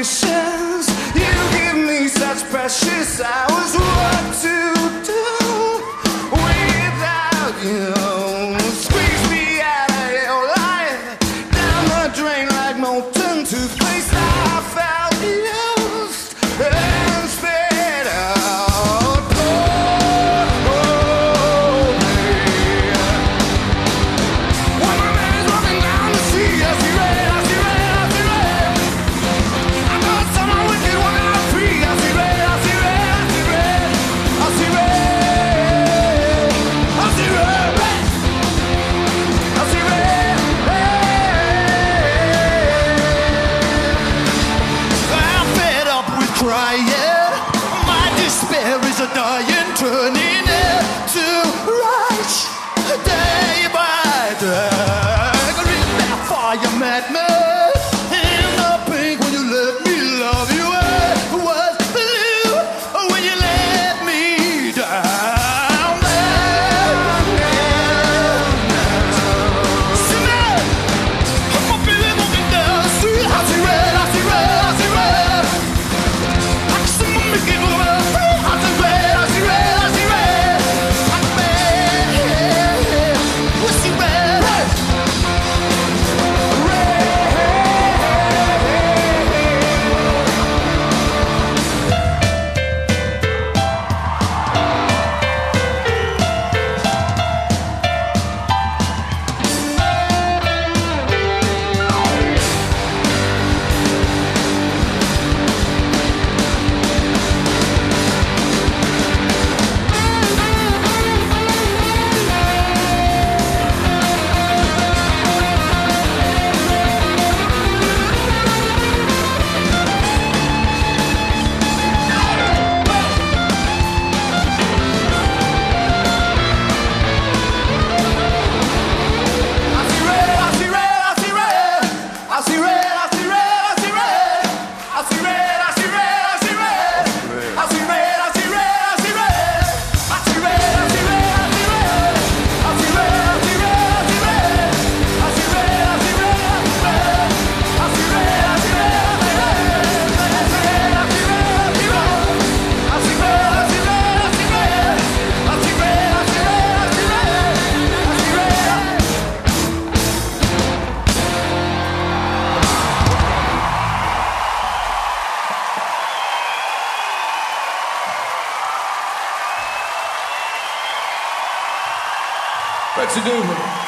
wishes. You give me such precious hours. What to do without you? Squeeze me out of your life, down the drain like molten toothpaste. Crying. That's a do?